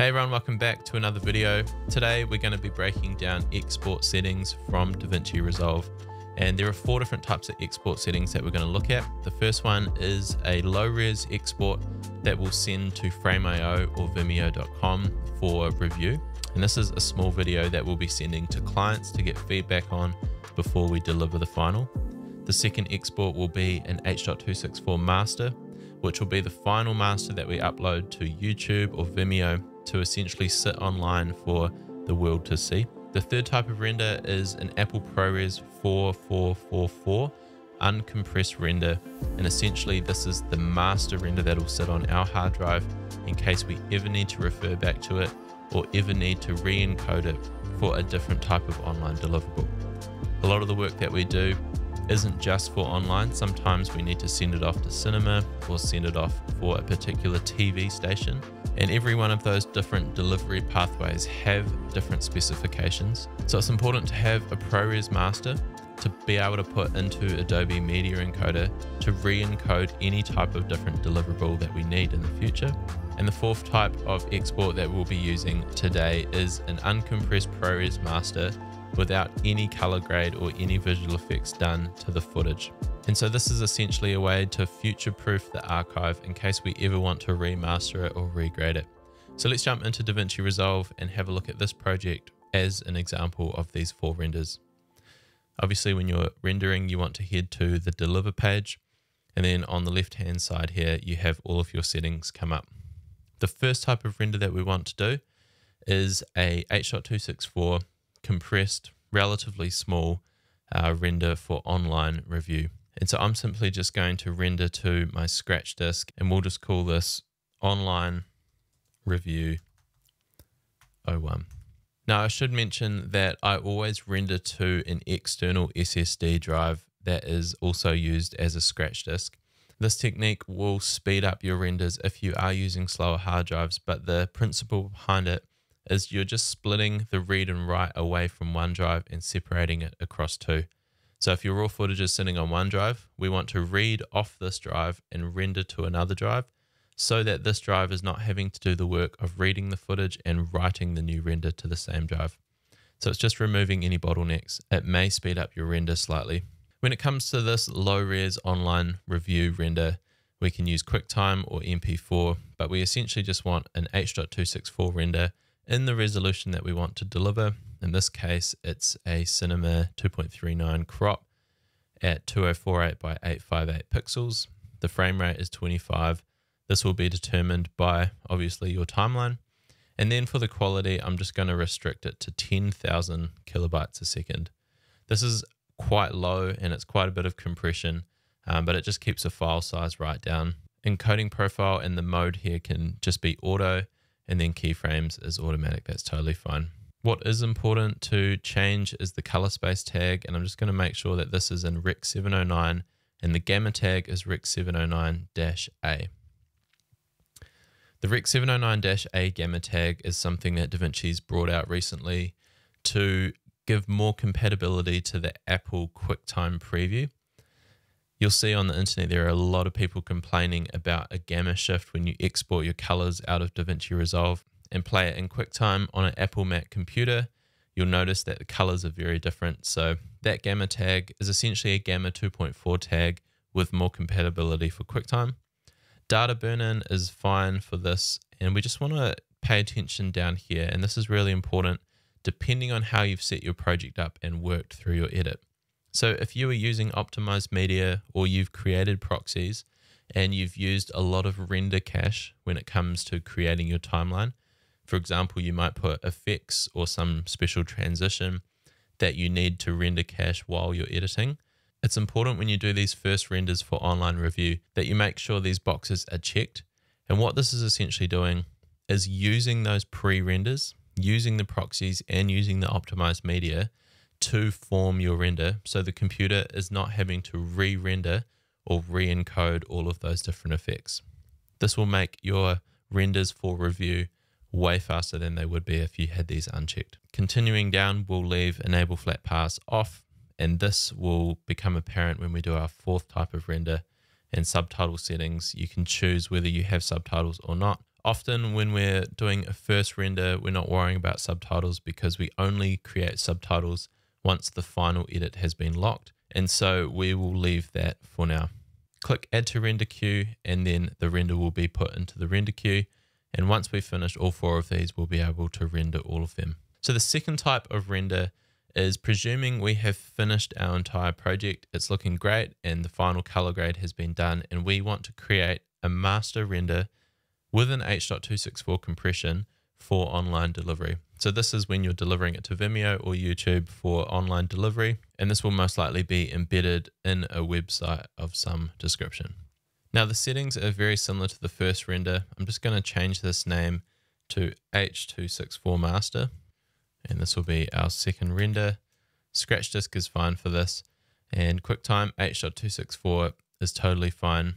Hey everyone, welcome back to another video. Today we're going to be breaking down export settings from DaVinci Resolve. And there are four different types of export settings that we're going to look at. The first one is a low res export that will send to Frame.io or Vimeo.com for review. And this is a small video that we'll be sending to clients to get feedback on before we deliver the final. The second export will be an H.264 master, which will be the final master that we upload to YouTube or Vimeo to essentially sit online for the world to see. The third type of render is an Apple ProRes 4444 uncompressed render and essentially this is the master render that will sit on our hard drive in case we ever need to refer back to it or ever need to re-encode it for a different type of online deliverable. A lot of the work that we do isn't just for online. Sometimes we need to send it off to cinema or send it off for a particular TV station. And every one of those different delivery pathways have different specifications. So it's important to have a ProRes master to be able to put into Adobe Media Encoder to re-encode any type of different deliverable that we need in the future. And the fourth type of export that we'll be using today is an uncompressed ProRes master without any color grade or any visual effects done to the footage. And so this is essentially a way to future proof the archive in case we ever want to remaster it or regrade it. So let's jump into DaVinci Resolve and have a look at this project as an example of these four renders. Obviously when you're rendering you want to head to the deliver page and then on the left hand side here you have all of your settings come up. The first type of render that we want to do is a H.264 compressed, relatively small uh, render for online review. And so I'm simply just going to render to my scratch disk and we'll just call this online review 01. Now I should mention that I always render to an external SSD drive that is also used as a scratch disk. This technique will speed up your renders if you are using slower hard drives, but the principle behind it is you're just splitting the read and write away from one drive and separating it across two. So if your raw footage is sitting on one drive, we want to read off this drive and render to another drive so that this drive is not having to do the work of reading the footage and writing the new render to the same drive. So it's just removing any bottlenecks. It may speed up your render slightly. When it comes to this low res online review render, we can use QuickTime or MP4, but we essentially just want an H.264 render in the resolution that we want to deliver. In this case, it's a Cinema 2.39 crop at 2048 by 858 pixels. The frame rate is 25. This will be determined by obviously your timeline. And then for the quality, I'm just going to restrict it to 10,000 kilobytes a second. This is quite low and it's quite a bit of compression, um, but it just keeps the file size right down. Encoding profile and the mode here can just be auto and then keyframes is automatic. That's totally fine. What is important to change is the color space tag, and I'm just going to make sure that this is in Rec 709 and the gamma tag is Rec 709-A. The Rec 709-A gamma tag is something that DaVinci's brought out recently to give more compatibility to the Apple QuickTime preview. You'll see on the internet there are a lot of people complaining about a gamma shift when you export your colors out of DaVinci Resolve and play it in QuickTime on an Apple Mac computer. You'll notice that the colors are very different. So that gamma tag is essentially a gamma 2.4 tag with more compatibility for QuickTime. Data burn-in is fine for this, and we just want to pay attention down here, and this is really important depending on how you've set your project up and worked through your edit. So if you are using optimized media or you've created proxies and you've used a lot of render cache when it comes to creating your timeline, for example, you might put effects or some special transition that you need to render cache while you're editing. It's important when you do these first renders for online review that you make sure these boxes are checked. And what this is essentially doing is using those pre-renders, using the proxies and using the optimized media to form your render. So the computer is not having to re render or re encode all of those different effects. This will make your renders for review way faster than they would be if you had these unchecked. Continuing down, we'll leave enable flat pass off, and this will become apparent when we do our fourth type of render and subtitle settings. You can choose whether you have subtitles or not. Often when we're doing a first render, we're not worrying about subtitles because we only create subtitles once the final edit has been locked. And so we will leave that for now. Click add to render queue and then the render will be put into the render queue. And once we've finished all four of these, we'll be able to render all of them. So the second type of render is presuming we have finished our entire project, it's looking great and the final color grade has been done and we want to create a master render with an H.264 compression for online delivery. So this is when you're delivering it to Vimeo or YouTube for online delivery, and this will most likely be embedded in a website of some description. Now the settings are very similar to the first render. I'm just going to change this name to H.264 Master, and this will be our second render. Scratch disk is fine for this, and QuickTime H.264 is totally fine.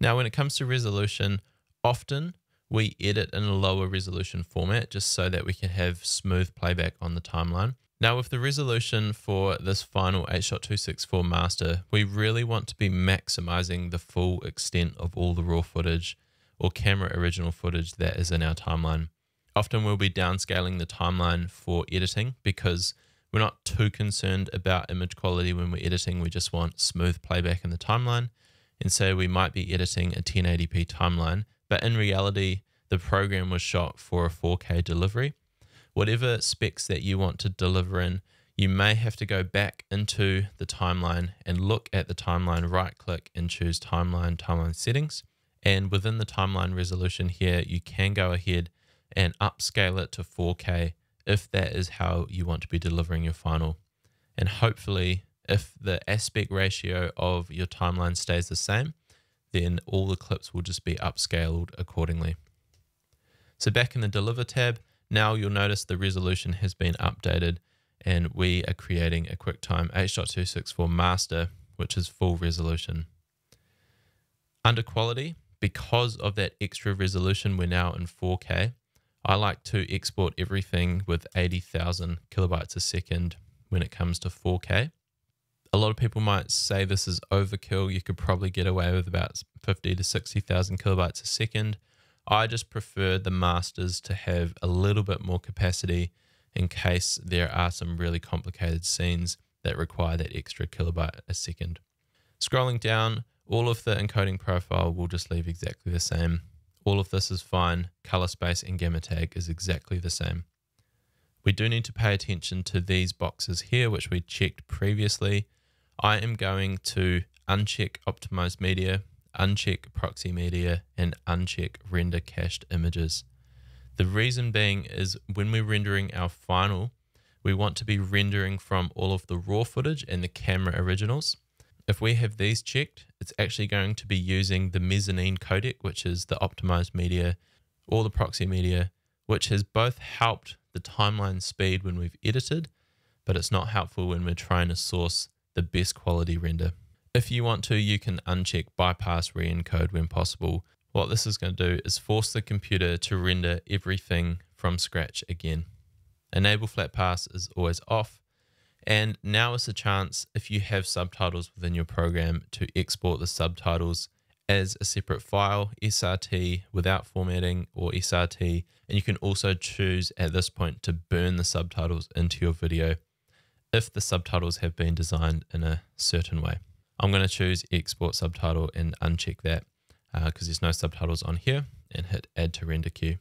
Now when it comes to resolution, often we edit in a lower resolution format just so that we can have smooth playback on the timeline. Now with the resolution for this final H.264 master, we really want to be maximizing the full extent of all the raw footage or camera original footage that is in our timeline. Often we'll be downscaling the timeline for editing because we're not too concerned about image quality when we're editing. We just want smooth playback in the timeline. And so we might be editing a 1080p timeline but in reality, the program was shot for a 4K delivery. Whatever specs that you want to deliver in, you may have to go back into the timeline and look at the timeline, right click and choose timeline, timeline settings. And within the timeline resolution here, you can go ahead and upscale it to 4K if that is how you want to be delivering your final. And hopefully, if the aspect ratio of your timeline stays the same, then all the clips will just be upscaled accordingly. So back in the deliver tab, now you'll notice the resolution has been updated and we are creating a QuickTime H.264 master, which is full resolution. Under quality, because of that extra resolution, we're now in 4K. I like to export everything with 80,000 kilobytes a second when it comes to 4K a lot of people might say this is overkill. You could probably get away with about 50 to 60,000 kilobytes a second. I just prefer the masters to have a little bit more capacity in case there are some really complicated scenes that require that extra kilobyte a second. Scrolling down, all of the encoding profile will just leave exactly the same. All of this is fine. Color space and gamma tag is exactly the same. We do need to pay attention to these boxes here, which we checked previously. I am going to uncheck optimized media, uncheck proxy media, and uncheck render cached images. The reason being is when we're rendering our final, we want to be rendering from all of the raw footage and the camera originals. If we have these checked, it's actually going to be using the mezzanine codec, which is the optimized media or the proxy media, which has both helped the timeline speed when we've edited, but it's not helpful when we're trying to source the best quality render. If you want to, you can uncheck bypass re-encode when possible. What this is going to do is force the computer to render everything from scratch again. Enable flat pass is always off. And now is the chance, if you have subtitles within your program, to export the subtitles as a separate file, SRT without formatting or SRT. And you can also choose at this point to burn the subtitles into your video if the subtitles have been designed in a certain way. I'm going to choose export subtitle and uncheck that because uh, there's no subtitles on here and hit add to render queue.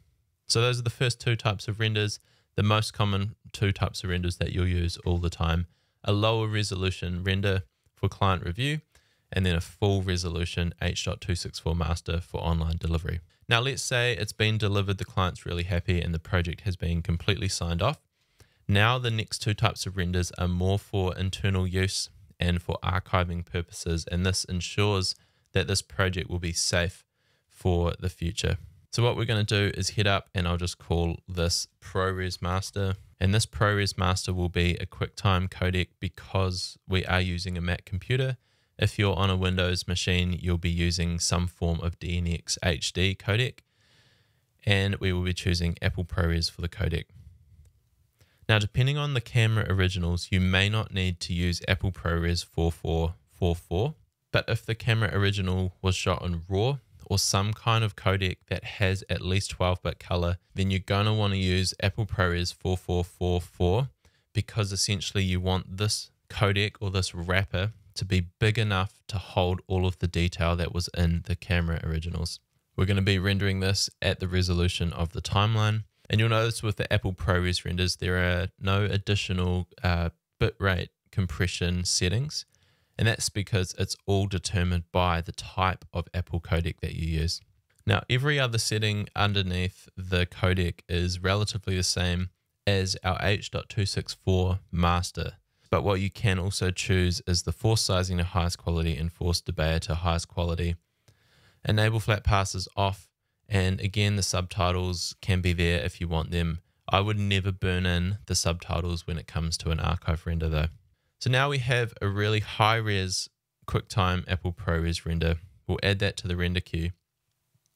So those are the first two types of renders, the most common two types of renders that you'll use all the time. A lower resolution render for client review and then a full resolution H.264 master for online delivery. Now let's say it's been delivered, the client's really happy and the project has been completely signed off. Now the next two types of renders are more for internal use and for archiving purposes, and this ensures that this project will be safe for the future. So what we're going to do is head up and I'll just call this ProRes Master. And this ProRes Master will be a QuickTime codec because we are using a Mac computer. If you're on a Windows machine, you'll be using some form of DNxHD codec. And we will be choosing Apple ProRes for the codec. Now, depending on the camera originals, you may not need to use Apple ProRes 4444, but if the camera original was shot on RAW or some kind of codec that has at least 12 bit color, then you're going to want to use Apple ProRes 4444 because essentially you want this codec or this wrapper to be big enough to hold all of the detail that was in the camera originals. We're going to be rendering this at the resolution of the timeline. And you'll notice with the Apple ProRes renders, there are no additional uh, bitrate compression settings. And that's because it's all determined by the type of Apple codec that you use. Now, every other setting underneath the codec is relatively the same as our H.264 master. But what you can also choose is the force sizing to highest quality and force debayer to highest quality. Enable flat passes off, and again, the subtitles can be there if you want them. I would never burn in the subtitles when it comes to an archive render though. So now we have a really high res QuickTime Apple ProRes render. We'll add that to the render queue.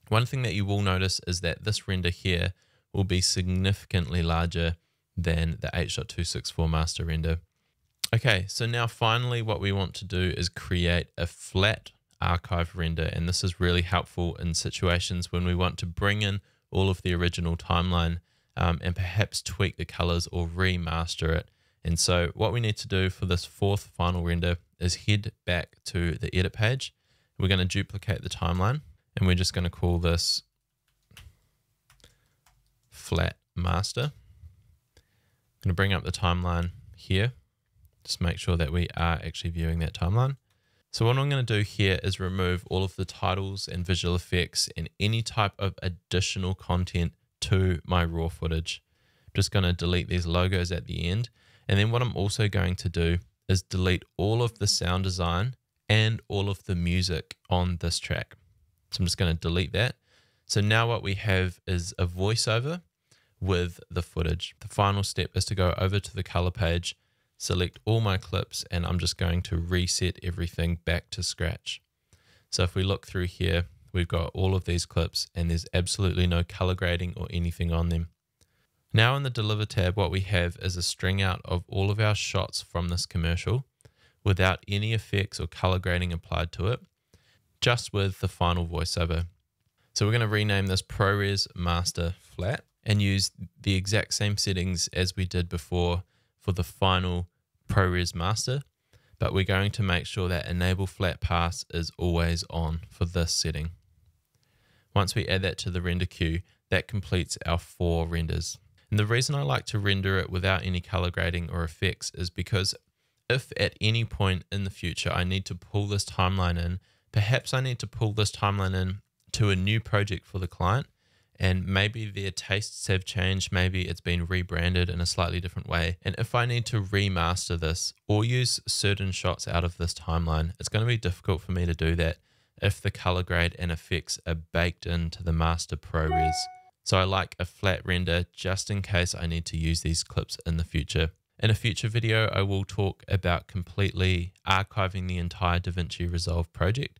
One thing that you will notice is that this render here will be significantly larger than the H.264 master render. Okay, so now finally what we want to do is create a flat archive render. And this is really helpful in situations when we want to bring in all of the original timeline um, and perhaps tweak the colors or remaster it. And so what we need to do for this fourth final render is head back to the edit page. We're going to duplicate the timeline and we're just going to call this flat master. I'm going to bring up the timeline here. Just make sure that we are actually viewing that timeline. So what I'm going to do here is remove all of the titles and visual effects and any type of additional content to my raw footage. I'm just going to delete these logos at the end. And then what I'm also going to do is delete all of the sound design and all of the music on this track. So I'm just going to delete that. So now what we have is a voiceover with the footage. The final step is to go over to the color page select all my clips, and I'm just going to reset everything back to scratch. So if we look through here, we've got all of these clips and there's absolutely no color grading or anything on them. Now in the deliver tab, what we have is a string out of all of our shots from this commercial without any effects or color grading applied to it, just with the final voiceover. So we're going to rename this ProRes Master Flat and use the exact same settings as we did before for the final ProRes master, but we're going to make sure that enable flat pass is always on for this setting. Once we add that to the render queue, that completes our four renders. And the reason I like to render it without any color grading or effects is because if at any point in the future I need to pull this timeline in, perhaps I need to pull this timeline in to a new project for the client, and maybe their tastes have changed. Maybe it's been rebranded in a slightly different way. And if I need to remaster this or use certain shots out of this timeline, it's going to be difficult for me to do that if the color grade and effects are baked into the master ProRes. So I like a flat render just in case I need to use these clips in the future. In a future video, I will talk about completely archiving the entire DaVinci Resolve project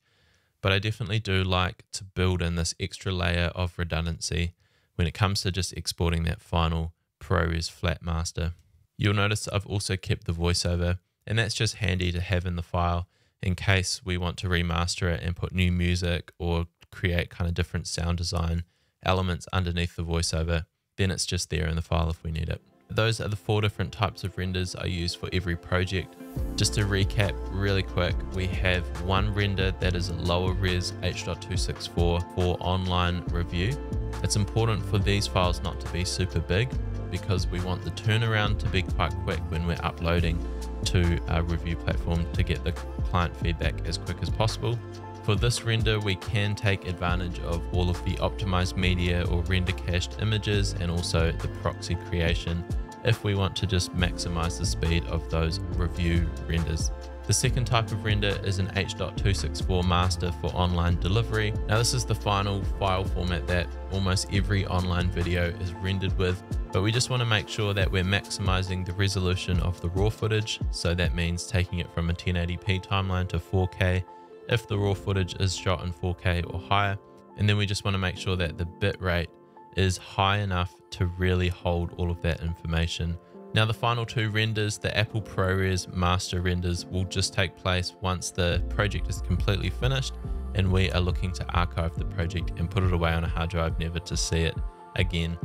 but I definitely do like to build in this extra layer of redundancy when it comes to just exporting that final ProRes flat master. You'll notice I've also kept the voiceover and that's just handy to have in the file in case we want to remaster it and put new music or create kind of different sound design elements underneath the voiceover, then it's just there in the file if we need it. Those are the four different types of renders I use for every project. Just to recap really quick, we have one render that is a lower res H.264 for online review. It's important for these files not to be super big because we want the turnaround to be quite quick when we're uploading to our review platform to get the client feedback as quick as possible. For this render, we can take advantage of all of the optimized media or render cached images and also the proxy creation if we want to just maximize the speed of those review renders. The second type of render is an H.264 master for online delivery. Now this is the final file format that almost every online video is rendered with, but we just want to make sure that we're maximizing the resolution of the raw footage. So that means taking it from a 1080p timeline to 4K if the raw footage is shot in 4K or higher. And then we just want to make sure that the bit rate is high enough to really hold all of that information. Now the final two renders, the Apple ProRes master renders will just take place once the project is completely finished and we are looking to archive the project and put it away on a hard drive, never to see it again.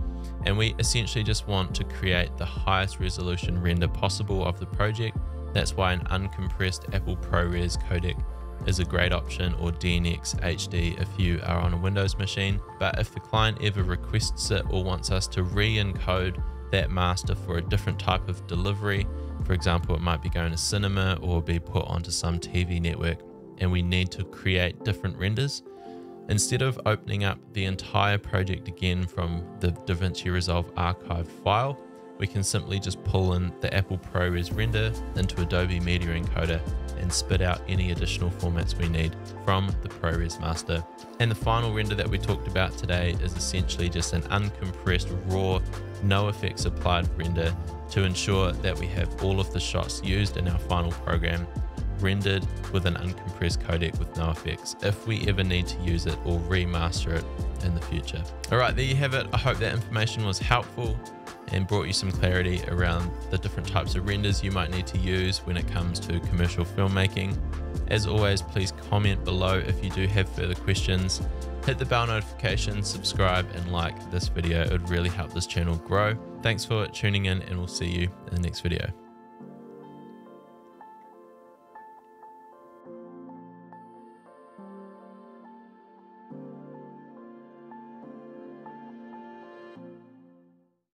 And we essentially just want to create the highest resolution render possible of the project. That's why an uncompressed Apple ProRes codec is a great option or DNxHD if you are on a Windows machine. But if the client ever requests it or wants us to re-encode that master for a different type of delivery, for example, it might be going to cinema or be put onto some TV network and we need to create different renders. Instead of opening up the entire project again from the DaVinci Resolve archive file, we can simply just pull in the Apple ProRes render into Adobe Media Encoder and spit out any additional formats we need from the ProRes master. And the final render that we talked about today is essentially just an uncompressed, raw, no effects applied render to ensure that we have all of the shots used in our final program rendered with an uncompressed codec with no effects if we ever need to use it or remaster it in the future. All right, there you have it. I hope that information was helpful and brought you some clarity around the different types of renders you might need to use when it comes to commercial filmmaking. As always, please comment below if you do have further questions. Hit the bell notification, subscribe, and like this video. It would really help this channel grow. Thanks for tuning in, and we'll see you in the next video.